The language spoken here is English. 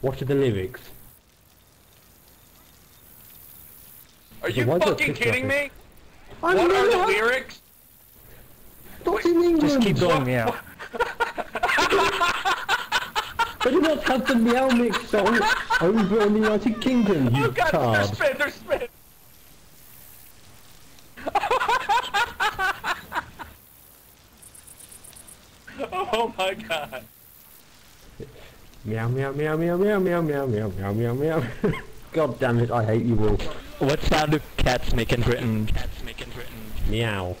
What are the lyrics? Are you why fucking kidding me? I What are the lyrics? Not in England. Just keep going meow. They do not have the Meow Mix song over in the United Kingdom, you Oh god, they're tard. spin, they're spin. oh my god. Meow meow meow meow meow meow meow meow meow meow meow. God damn it, I hate you all. What sound do cats make in Britain? Cats make in Britain. Meow.